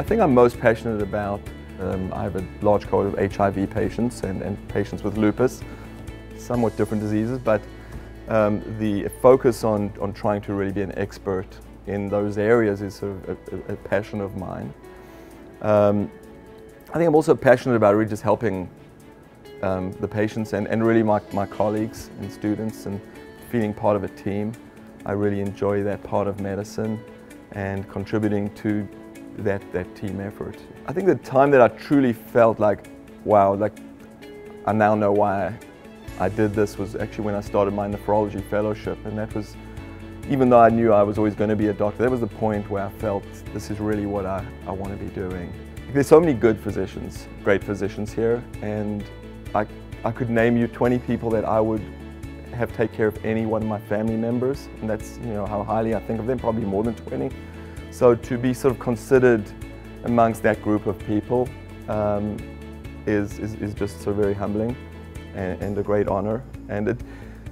thing I'm most passionate about, um, I have a large cohort of HIV patients and, and patients with lupus, somewhat different diseases, but um, the focus on, on trying to really be an expert in those areas is sort of a, a passion of mine. Um, I think I'm also passionate about really just helping um, the patients and, and really my, my colleagues and students and feeling part of a team. I really enjoy that part of medicine and contributing to that, that team effort. I think the time that I truly felt like, wow, like I now know why I did this was actually when I started my nephrology fellowship and that was, even though I knew I was always going to be a doctor, that was the point where I felt this is really what I, I want to be doing. There's so many good physicians, great physicians here and I, I could name you 20 people that I would have take care of any one of my family members and that's you know how highly I think of them, probably more than 20. So to be sort of considered amongst that group of people um, is, is, is, just so very humbling and, and a great honor. And it,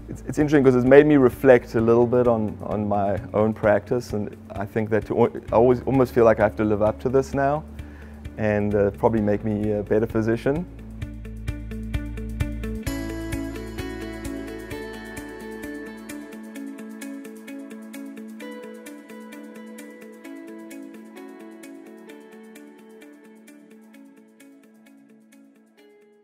it's, it's interesting because it's made me reflect a little bit on, on my own practice and I think that to, I always almost feel like I have to live up to this now and uh, probably make me a better physician.